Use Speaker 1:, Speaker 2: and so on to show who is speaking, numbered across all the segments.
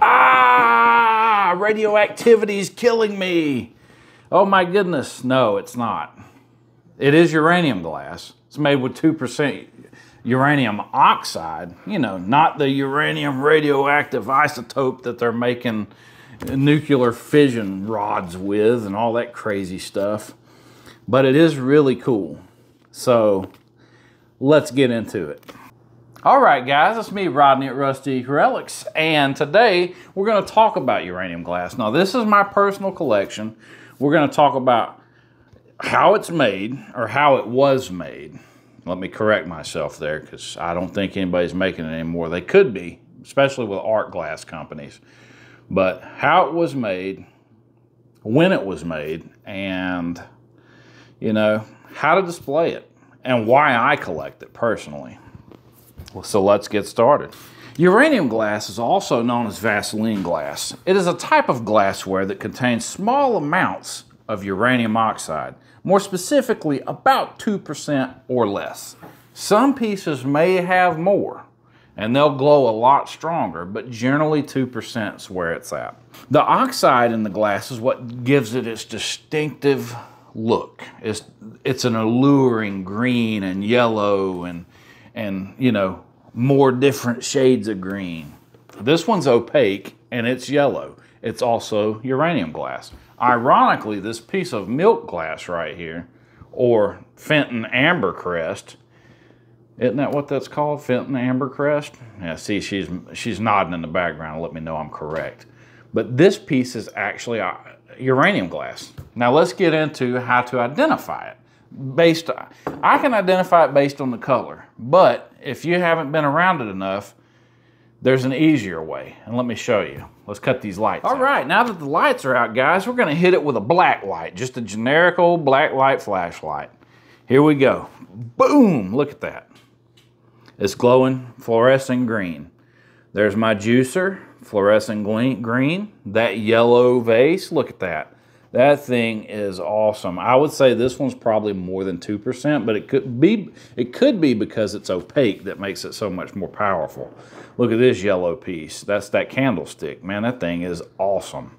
Speaker 1: Ah, radioactivity is killing me. Oh my goodness. No, it's not. It is uranium glass. It's made with 2% uranium oxide, you know, not the uranium radioactive isotope that they're making nuclear fission rods with and all that crazy stuff. But it is really cool. So let's get into it. All right, guys, it's me, Rodney at Rustique Relics, and today we're going to talk about uranium glass. Now, this is my personal collection. We're going to talk about how it's made, or how it was made. Let me correct myself there, because I don't think anybody's making it anymore. They could be, especially with art glass companies. But how it was made, when it was made, and, you know, how to display it, and why I collect it personally. So let's get started. Uranium glass is also known as Vaseline glass. It is a type of glassware that contains small amounts of uranium oxide, more specifically about 2% or less. Some pieces may have more, and they'll glow a lot stronger, but generally 2% is where it's at. The oxide in the glass is what gives it its distinctive look. It's, it's an alluring green and yellow and and you know more different shades of green. This one's opaque and it's yellow. It's also uranium glass. Ironically, this piece of milk glass right here, or Fenton Amber Crest, isn't that what that's called? Fenton Amber Crest? Yeah, see, she's she's nodding in the background. Let me know I'm correct. But this piece is actually uh, uranium glass. Now let's get into how to identify it based I can identify it based on the color, but if you haven't been around it enough, there's an easier way, and let me show you. Let's cut these lights All out. right, now that the lights are out, guys, we're gonna hit it with a black light, just a generic old black light flashlight. Here we go. Boom, look at that. It's glowing fluorescent green. There's my juicer, fluorescent green. That yellow vase, look at that. That thing is awesome. I would say this one's probably more than 2%, but it could be it could be because it's opaque that makes it so much more powerful. Look at this yellow piece. That's that candlestick. Man, that thing is awesome.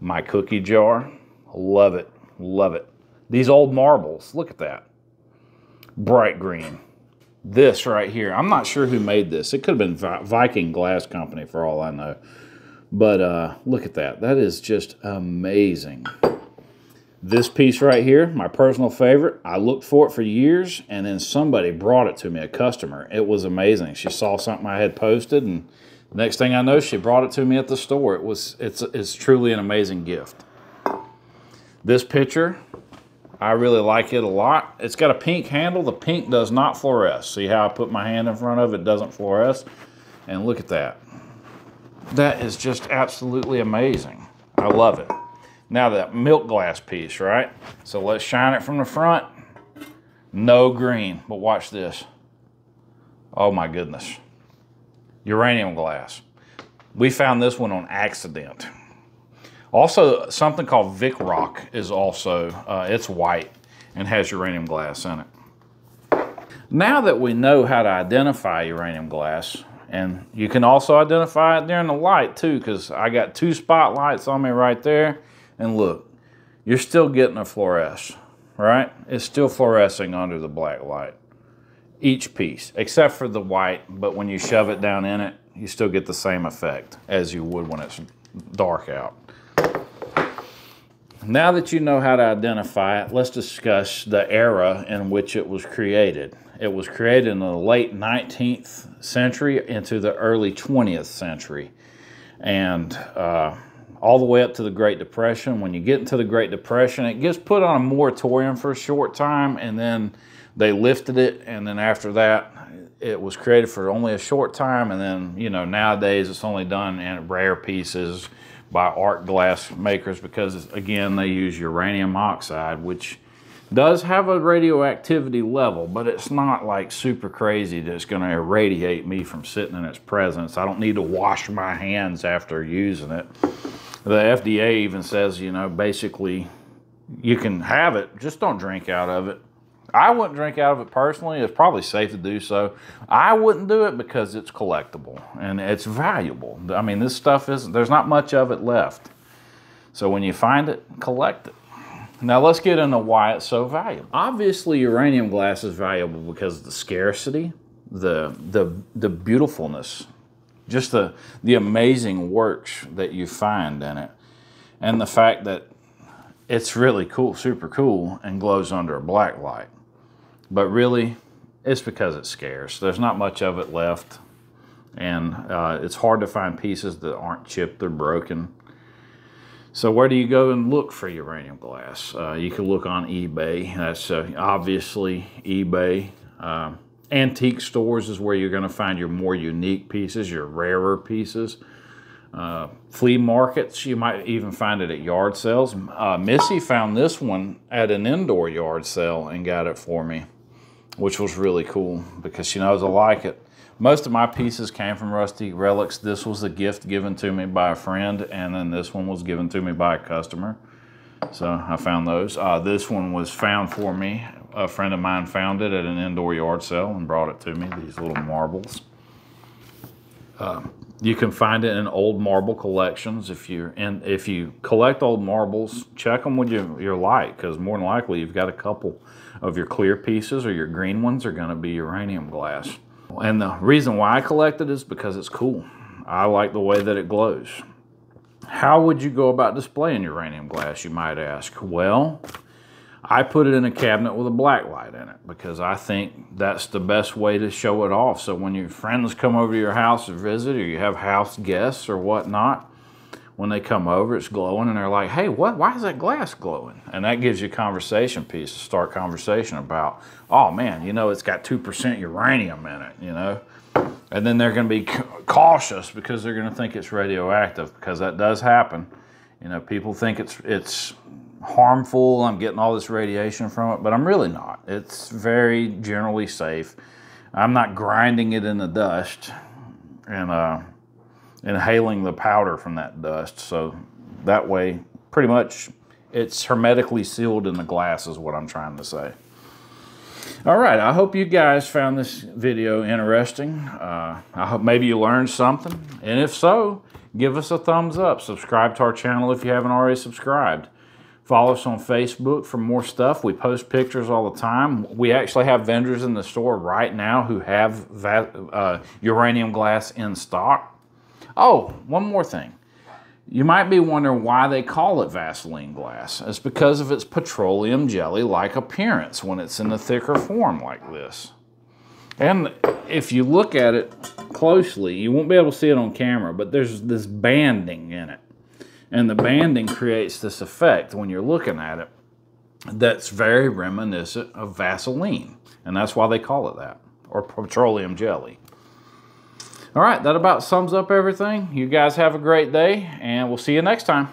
Speaker 1: My cookie jar. Love it. Love it. These old marbles. Look at that. Bright green. This right here. I'm not sure who made this. It could have been Viking Glass Company for all I know. But uh, look at that. That is just amazing. This piece right here, my personal favorite. I looked for it for years, and then somebody brought it to me, a customer. It was amazing. She saw something I had posted, and next thing I know, she brought it to me at the store. It was it's it's truly an amazing gift. This picture, I really like it a lot. It's got a pink handle. The pink does not fluoresce. See how I put my hand in front of it? Doesn't fluoresce. And look at that. That is just absolutely amazing. I love it. Now that milk glass piece, right? So let's shine it from the front. No green, but watch this. Oh my goodness. Uranium glass. We found this one on accident. Also, something called Vitrock is also, uh, it's white and has uranium glass in it. Now that we know how to identify uranium glass, and you can also identify it during the light too, because I got two spotlights on me right there. And look, you're still getting a fluoresce, right? It's still fluorescing under the black light. Each piece, except for the white, but when you shove it down in it, you still get the same effect as you would when it's dark out. Now that you know how to identify it, let's discuss the era in which it was created. It was created in the late 19th century into the early 20th century. And uh, all the way up to the Great Depression. When you get into the Great Depression, it gets put on a moratorium for a short time and then they lifted it. And then after that, it was created for only a short time. And then, you know, nowadays it's only done in rare pieces by art glass makers because, again, they use uranium oxide, which does have a radioactivity level, but it's not like super crazy that's going to irradiate me from sitting in its presence. I don't need to wash my hands after using it. The FDA even says, you know, basically you can have it, just don't drink out of it. I wouldn't drink out of it personally. It's probably safe to do so. I wouldn't do it because it's collectible and it's valuable. I mean, this stuff is, there's not much of it left. So when you find it, collect it. Now let's get into why it's so valuable. Obviously, uranium glass is valuable because of the scarcity, the, the, the beautifulness, just the, the amazing works that you find in it, and the fact that it's really cool, super cool, and glows under a black light. But really, it's because it's scarce. There's not much of it left, and uh, it's hard to find pieces that aren't chipped or broken. So where do you go and look for uranium glass? Uh, you can look on eBay. That's uh, obviously eBay. Uh, antique stores is where you're going to find your more unique pieces, your rarer pieces. Uh, flea markets, you might even find it at yard sales. Uh, Missy found this one at an indoor yard sale and got it for me, which was really cool because she knows I like it. Most of my pieces came from Rustique Relics. This was a gift given to me by a friend, and then this one was given to me by a customer. So I found those. Uh, this one was found for me. A friend of mine found it at an indoor yard sale and brought it to me, these little marbles. Uh, you can find it in old marble collections. If you and if you collect old marbles, check them with your, your light because more than likely you've got a couple of your clear pieces or your green ones are going to be uranium glass. And the reason why I collect it is because it's cool. I like the way that it glows. How would you go about displaying uranium glass, you might ask? Well, I put it in a cabinet with a black light in it because I think that's the best way to show it off. So when your friends come over to your house to visit or you have house guests or whatnot, when they come over, it's glowing and they're like, hey, what? Why is that glass glowing? And that gives you a conversation piece to start conversation about, oh man, you know, it's got 2% uranium in it, you know? And then they're going to be cautious because they're going to think it's radioactive because that does happen. You know, people think it's it's harmful. I'm getting all this radiation from it, but I'm really not. It's very generally safe. I'm not grinding it in the dust and uh, inhaling the powder from that dust. So that way, pretty much, it's hermetically sealed in the glass is what I'm trying to say. All right, I hope you guys found this video interesting. Uh, I hope maybe you learned something. And if so, give us a thumbs up. Subscribe to our channel if you haven't already subscribed. Follow us on Facebook for more stuff. We post pictures all the time. We actually have vendors in the store right now who have uh, uranium glass in stock. Oh, one more thing. You might be wondering why they call it Vaseline glass. It's because of its petroleum jelly-like appearance when it's in a thicker form like this. And if you look at it closely, you won't be able to see it on camera, but there's this banding in it. And the banding creates this effect when you're looking at it that's very reminiscent of Vaseline. And that's why they call it that, or petroleum jelly. All right, that about sums up everything. You guys have a great day, and we'll see you next time.